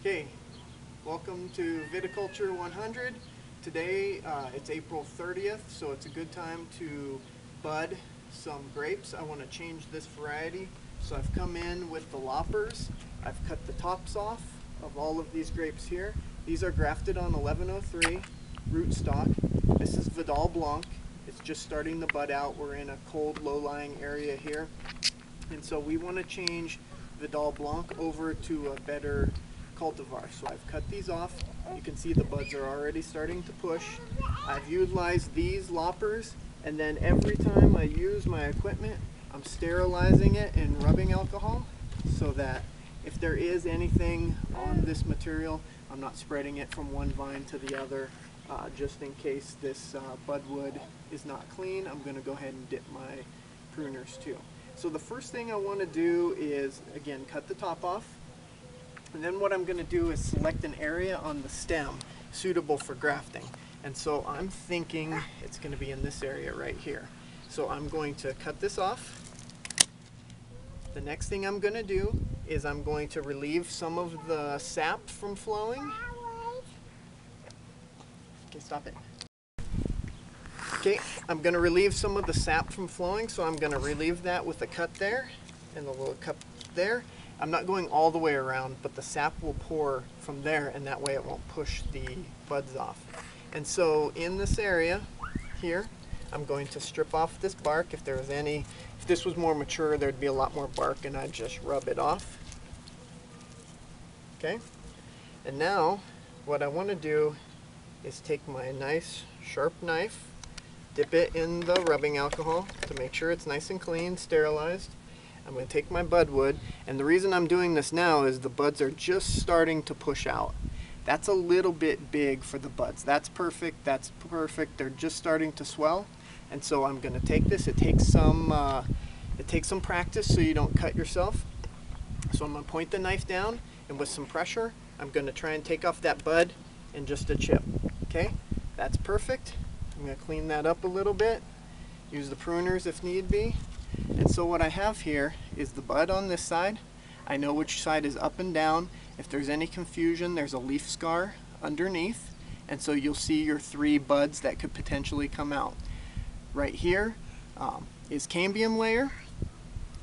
Okay, welcome to Viticulture 100. Today uh, it's April 30th, so it's a good time to bud some grapes. I want to change this variety, so I've come in with the loppers. I've cut the tops off of all of these grapes here. These are grafted on 1103 rootstock. This is Vidal Blanc. It's just starting to bud out. We're in a cold, low-lying area here. And so we want to change Vidal Blanc over to a better cultivar. So I've cut these off. You can see the buds are already starting to push. I've utilized these loppers and then every time I use my equipment, I'm sterilizing it in rubbing alcohol so that if there is anything on this material, I'm not spreading it from one vine to the other. Uh, just in case this uh, budwood is not clean, I'm going to go ahead and dip my pruners too. So the first thing I want to do is, again, cut the top off. And then what I'm going to do is select an area on the stem suitable for grafting. And so I'm thinking it's going to be in this area right here. So I'm going to cut this off. The next thing I'm going to do is I'm going to relieve some of the sap from flowing. Okay, stop it. Okay, I'm going to relieve some of the sap from flowing, so I'm going to relieve that with a cut there and a little cut there. I'm not going all the way around, but the sap will pour from there and that way it won't push the buds off. And so in this area here, I'm going to strip off this bark. If there was any, if this was more mature, there'd be a lot more bark and I'd just rub it off. Okay, and now what I want to do is take my nice sharp knife, dip it in the rubbing alcohol to make sure it's nice and clean, sterilized. I'm going to take my budwood, and the reason I'm doing this now is the buds are just starting to push out. That's a little bit big for the buds. That's perfect, that's perfect. They're just starting to swell. And so I'm going to take this. It takes some uh, it takes some practice so you don't cut yourself. So I'm going to point the knife down and with some pressure, I'm going to try and take off that bud and just a chip. Okay, that's perfect. I'm going to clean that up a little bit. Use the pruners if need be. And so what I have here is the bud on this side. I know which side is up and down. If there's any confusion, there's a leaf scar underneath. And so you'll see your three buds that could potentially come out. Right here um, is cambium layer.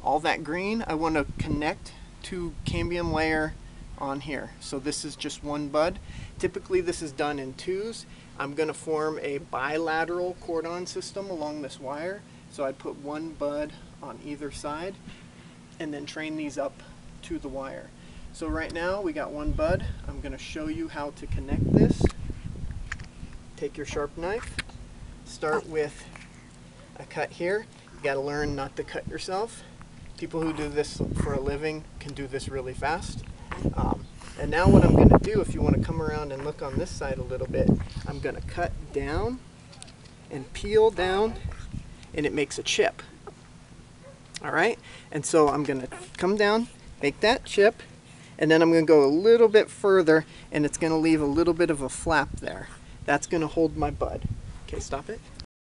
All that green, I want to connect to cambium layer on here. So this is just one bud. Typically this is done in twos. I'm going to form a bilateral cordon system along this wire. So I put one bud on either side and then train these up to the wire. So right now we got one bud. I'm going to show you how to connect this. Take your sharp knife, start with a cut here. You got to learn not to cut yourself. People who do this for a living can do this really fast. Um, and now what I'm going to do, if you want to come around and look on this side a little bit, I'm going to cut down and peel down and it makes a chip. All right, and so I'm to come down, make that chip, and then I'm to go a little bit further and it's to leave a little bit of a flap there. That's to hold my bud. Okay, stop it.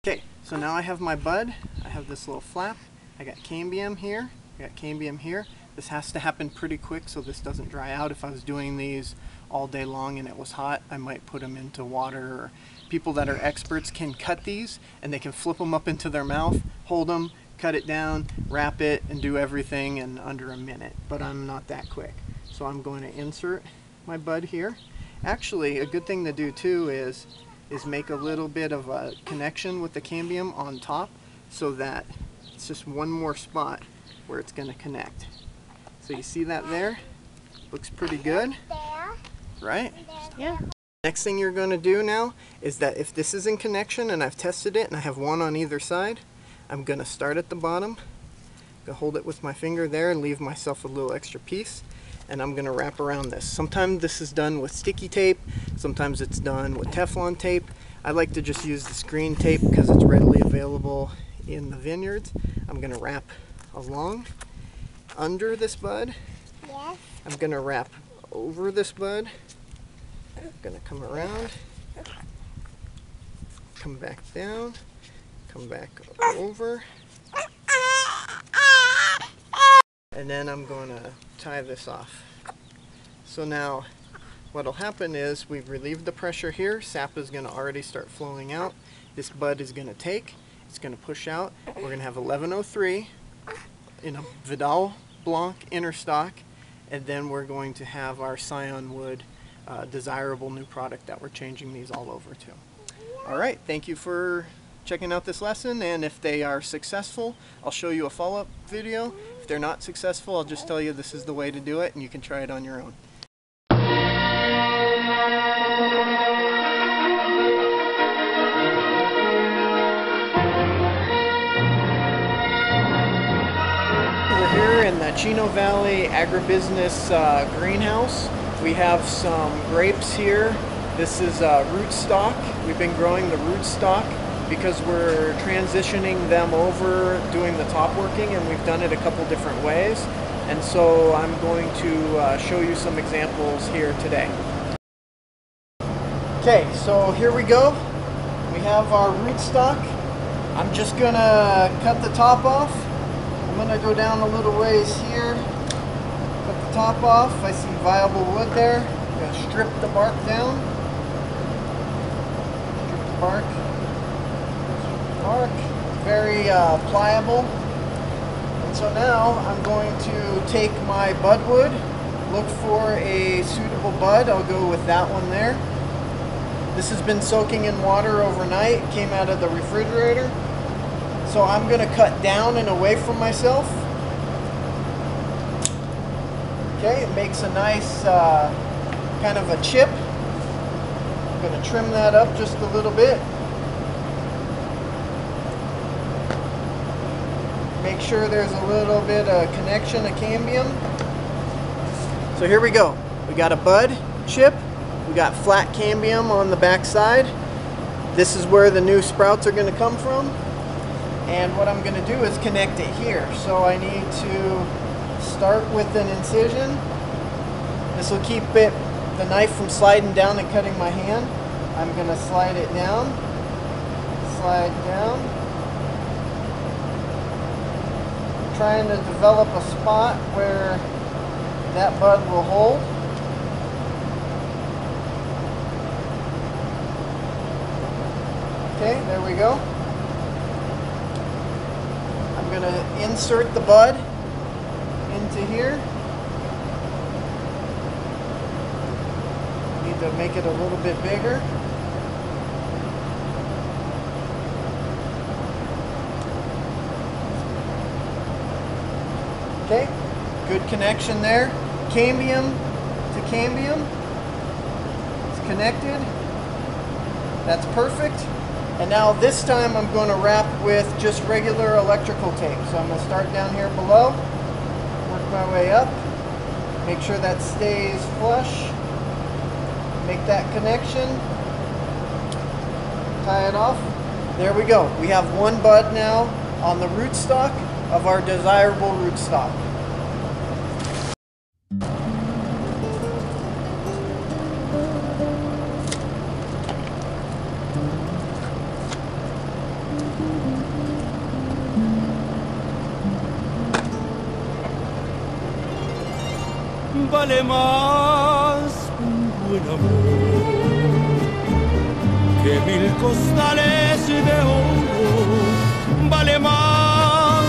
Okay, so now I have my bud. I have this little flap. I got cambium here. I got cambium here. This has to happen pretty quick so this doesn't dry out. If I was doing these all day long and it was hot, I might put them into water. People that are experts can cut these and they can flip them up into their mouth, hold them, cut it down, wrap it, and do everything in under a minute. But I'm not that quick. So I'm going to insert my bud here. Actually, a good thing to do too is is make a little bit of a connection with the cambium on top so that it's just one more spot where it's going to connect. So you see that there? Looks pretty good, right? Yeah. Next thing you're going to do now is that if this is in connection and I've tested it and I have one on either side, I'm going to start at the bottom, go hold it with my finger there and leave myself a little extra piece and I'm going to wrap around this. Sometimes this is done with sticky tape, sometimes it's done with Teflon tape. I like to just use the screen tape because it's readily available in the vineyards. I'm going to wrap along under this bud. Yes. I'm going to wrap over this bud. I'm to come around, come back down, come back over. And then I'm to tie this off. So now what'll happen is we've relieved the pressure here. Sap is to already start flowing out. This bud is to take. It's to push out. We're to have 1103 in a Vidal Blanc interstock. And then we're going to have our Scion Wood uh, desirable new product that we're changing these all over to. All right, thank you for checking out this lesson and if they are successful I'll show you a follow-up video if they're not successful I'll just tell you this is the way to do it and you can try it on your own Chino Valley Agribusiness uh, Greenhouse. We have some grapes here. This is uh, rootstock. We've been growing the rootstock because we're transitioning them over doing the top working and we've done it a couple different ways. And so I'm going to uh, show you some examples here today. Okay, so here we go. We have our rootstock. I'm just gonna cut the top off. I'm gonna go down a little ways here. Cut the top off. I see viable wood there. I'm gonna strip the bark down. Strip the bark bark, very uh, pliable. And so now I'm going to take my budwood, look for a suitable bud. I'll go with that one there. This has been soaking in water overnight, came out of the refrigerator. So I'm going to cut down and away from myself. Okay, it makes a nice uh, kind of a chip. I'm going to trim that up just a little bit. Make sure there's a little bit of connection of cambium. So here we go. We got a bud chip. We got flat cambium on the back side. This is where the new sprouts are going to come from. And what I'm going to do is connect it here. So I need to start with an incision. This will keep it the knife from sliding down and cutting my hand. I'm going to slide it down, slide down, trying to develop a spot where that bud will hold. Okay, there we go. Going to insert the bud into here. Need to make it a little bit bigger. Okay, good connection there. Cambium to cambium. It's connected. That's perfect. And now this time I'm going to wrap with just regular electrical tape. So I'm going to start down here below, work my way up, make sure that stays flush, make that connection, tie it off. There we go. We have one bud now on the rootstock of our desirable rootstock. Vale más un buen amor que mil costales de oro. Vale más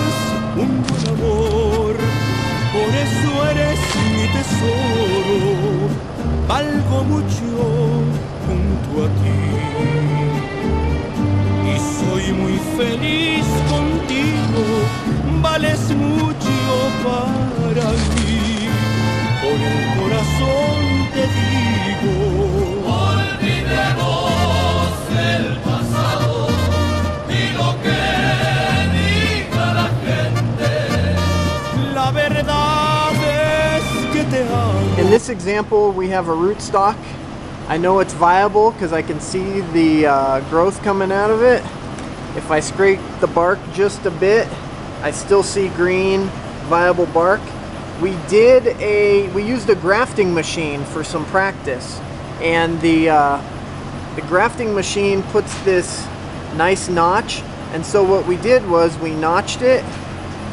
un buen amor, por eso eres mi tesoro. Valgo mucho junto a ti y soy muy feliz contigo. Vales mucho para mí this example, we have a rootstock. I know it's viable because I can see the uh, growth coming out of it. If I scrape the bark just a bit, I still see green, viable bark. We did a, we used a grafting machine for some practice, and the uh, the grafting machine puts this nice notch. And so what we did was we notched it,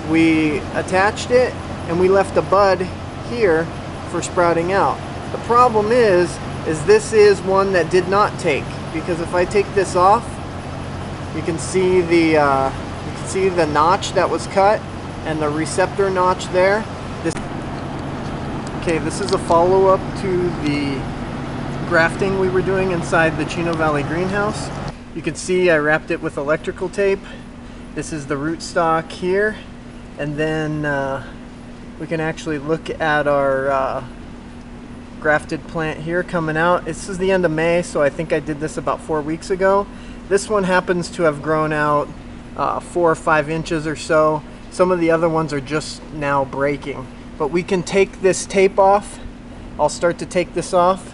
we attached it, and we left a bud here for sprouting out. The problem is, is this is one that did not take because if I take this off, you can see the uh, you can see the notch that was cut and the receptor notch there. This okay, this is a follow-up to the grafting we were doing inside the Chino Valley greenhouse. You can see I wrapped it with electrical tape. This is the root stock here, and then uh, we can actually look at our uh, grafted plant here coming out. This is the end of May, so I think I did this about four weeks ago. This one happens to have grown out uh, four or five inches or so. Some of the other ones are just now breaking. But we can take this tape off. I'll start to take this off.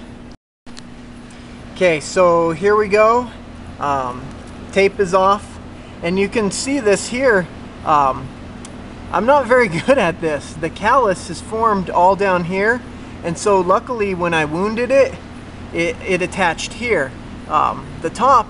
Okay, so here we go. Um, tape is off. And you can see this here. Um, I'm not very good at this. The callus is formed all down here. And so luckily when I wounded it, it, it attached here. Um, the top,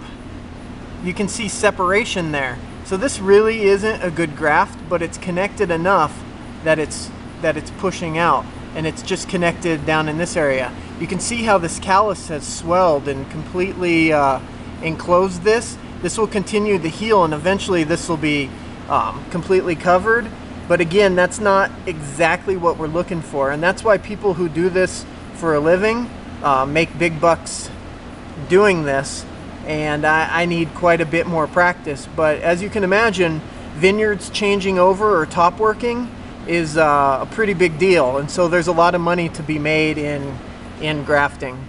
you can see separation there. So this really isn't a good graft, but it's connected enough that it's that it's pushing out and it's just connected down in this area. You can see how this callus has swelled and completely uh, enclosed this. This will continue to heal and eventually this will be um, completely covered. But again, that's not exactly what we're looking for. And that's why people who do this for a living uh, make big bucks doing this. And I, I need quite a bit more practice. But as you can imagine, vineyards changing over or top working is uh, a pretty big deal. And so there's a lot of money to be made in, in grafting.